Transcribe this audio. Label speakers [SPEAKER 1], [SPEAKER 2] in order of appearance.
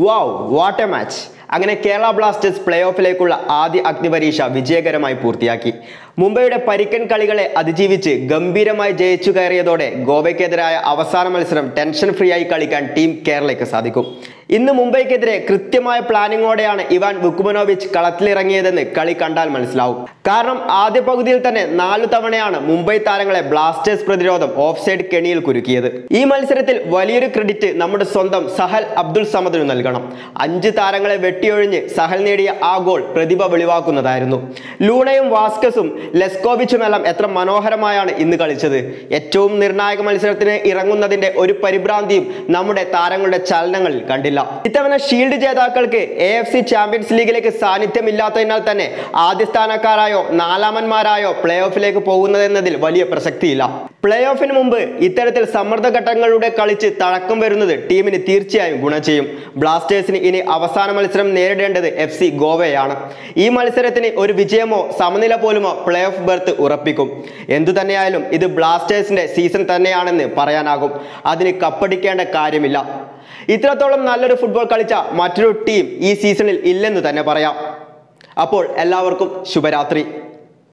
[SPEAKER 1] Wow what A match അങ്ങനെ Kerala Blasters play ഓഫിലേക്കുള്ള ആദ്യ അഗ്നിപരീക്ഷ വിജയകരമായി പൂർത്തിയാക്കി. മുംബൈയുടെ പരിക്കൻ കളികളെ അതിജീവിച്ച് ഗംഭീരമായി ജയിച്ചു കയറിയതോടെ ഗോവയ്ക്കെതിരായ അവസാന മത്സരം ടെൻഷൻ ഫ്രീ ആയി കളിക്കാൻ ടീം കേരളയ്ക്ക് സാധിക്കും. ഇന്ന് മുംബൈക്കെതിരെ കൃത്യമായ പ്ലാനിങ്ങോടെയാണ് ഇവാൻ വുക്കുമനോവിച്ച് കളത്തിലിറങ്ങിയതെന്ന് കളി കണ്ടാൽ മനസ്സിലാവും. കാരണം ആദ്യ പകുതിയിൽ തന്നെ നാലു തവണയാണ് മുംബൈ താരങ്ങളെ ബ്ലാസ്റ്റേഴ്സ് പ്രതിരോധം ഓഫ് സൈഡ് കെണിയിൽ കുരുക്കിയത്. ഈ മത്സരത്തിൽ വലിയൊരു ക്രെഡിറ്റ് നമ്മുടെ സ്വന്തം സഹൽ അബ്ദുൾ സമദിനു നൽകണം. അഞ്ച് താരങ്ങളെ വെട്ടിയൊഴിഞ്ഞ് സഹൽ നേടിയ ആ ഗോൾ പ്രതിഭ വെളിവാക്കുന്നതായിരുന്നു. ലൂണയും വാസ്കസും ലെസ്കോവിച്ചുമെല്ലാം എത്ര മനോഹരമായാണ് ഇന്ന് കളിച്ചത്. ഏറ്റവും നിർണായക മത്സരത്തിന് ഇറങ്ങുന്നതിന്റെ ഒരു പരിഭ്രാന്തിയും നമ്മുടെ താരങ്ങളുടെ ചലനങ്ങളിൽ കണ്ടില്ല. ഇത്തവണ ഷീൽഡ് ജേതാക്കൾക്ക് എ എഫ് സി ചാമ്പ്യൻസ് ലീഗിലേക്ക് സാന്നിധ്യമില്ലാത്തതിനാൽ തന്നെ ആദ്യ സ്ഥാനക്കാരായോ നാലാമന്മാരായോ പ്ലേ ഓഫിലേക്ക് പോകുന്നതെന്നതിൽ വലിയ പ്രസക്തിയില്ല. പ്ലേ ഓഫിന് മുമ്പ് ഇത്തരത്തിൽ സമ്മർദ്ദ ഘട്ടങ്ങളുടെ കളിച്ച് തഴക്കം വരുന്നത് ടീമിന് തീർച്ചയായും ഗുണം ചെയ്യും. ബ്ലാസ്റ്റേഴ്സിന് ഇനി അവസാന മത്സരം നേരിടേണ്ടത് എഫ് സി ഗോവയാണ്. ഈ മത്സരത്തിന് ഒരു വിജയമോ സമനില പോലുമോ പ്ലേ ഓഫ് ബെർത്ത് ഉറപ്പിക്കും. എന്തു തന്നെയായാലും ഇത് ബ്ലാസ്റ്റേഴ്സിന്റെ സീസൺ തന്നെയാണെന്ന് പറയാനാകും. അതിന് കപ്പടിക്കേണ്ട കാര്യമില്ല. ഇത്രത്തോളം നല്ലൊരു ഫുട്ബോൾ കളിച്ച മറ്റൊരു ടീം ഈ സീസണിൽ ഇല്ലെന്ന് തന്നെ പറയാം. അപ്പോൾ എല്ലാവർക്കും ശുഭരാത്രി.